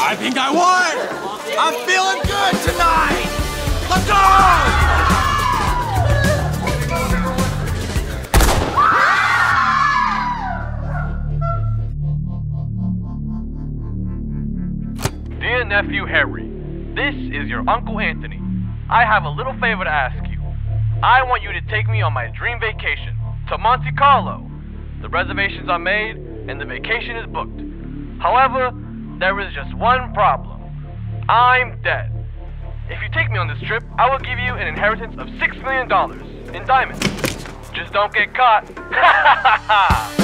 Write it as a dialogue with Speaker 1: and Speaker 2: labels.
Speaker 1: I think I won! I'm feeling good tonight! Let's go!
Speaker 2: Dear nephew Harry, this is your Uncle Anthony. I have a little favor to ask you. I want you to take me on my dream vacation to Monte Carlo. The reservations are made and the vacation is booked. However, there is just one problem. I'm dead. If you take me on this trip, I will give you an inheritance of $6 million in diamonds. Just don't get caught.